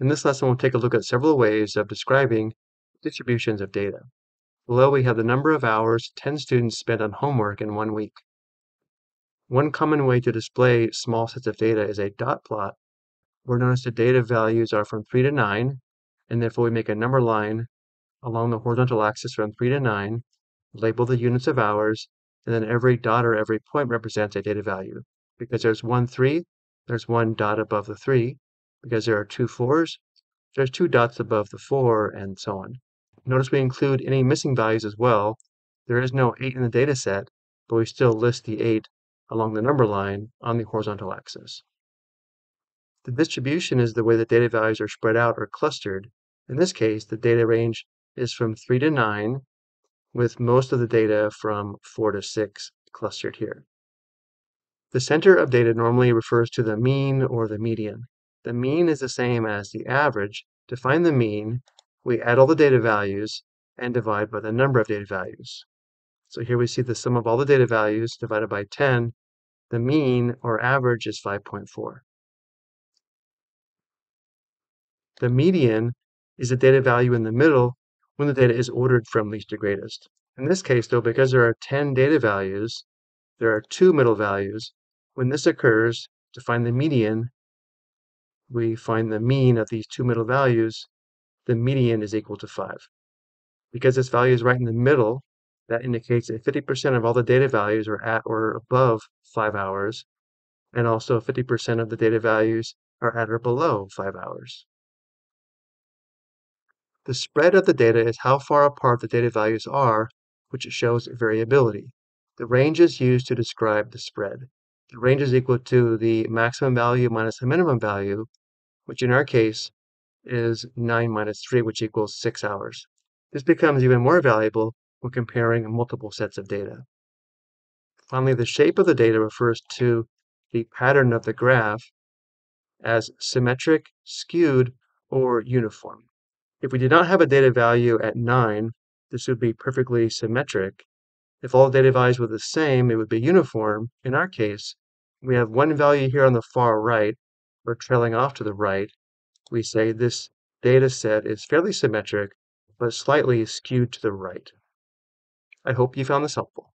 In this lesson, we'll take a look at several ways of describing distributions of data. Below, we have the number of hours 10 students spent on homework in one week. One common way to display small sets of data is a dot plot, where notice the data values are from 3 to 9, and therefore we make a number line along the horizontal axis from 3 to 9, label the units of hours, and then every dot or every point represents a data value. Because there's one 3, there's one dot above the 3, because there are two fours, there's two dots above the four, and so on. Notice we include any missing values as well. There is no 8 in the data set, but we still list the 8 along the number line on the horizontal axis. The distribution is the way the data values are spread out or clustered. In this case, the data range is from 3 to 9, with most of the data from 4 to 6 clustered here. The center of data normally refers to the mean or the median. The mean is the same as the average. To find the mean, we add all the data values and divide by the number of data values. So here we see the sum of all the data values divided by 10. The mean or average is 5.4. The median is the data value in the middle when the data is ordered from least to greatest. In this case, though, because there are 10 data values, there are two middle values. When this occurs, to find the median, we find the mean of these two middle values, the median is equal to 5. Because this value is right in the middle, that indicates that 50% of all the data values are at or above 5 hours, and also 50% of the data values are at or below 5 hours. The spread of the data is how far apart the data values are, which shows variability. The range is used to describe the spread. The range is equal to the maximum value minus the minimum value, which in our case is 9 minus 3, which equals 6 hours. This becomes even more valuable when comparing multiple sets of data. Finally, the shape of the data refers to the pattern of the graph as symmetric, skewed, or uniform. If we did not have a data value at 9, this would be perfectly symmetric. If all data values were the same, it would be uniform. In our case, we have one value here on the far right, or trailing off to the right. We say this data set is fairly symmetric, but slightly skewed to the right. I hope you found this helpful.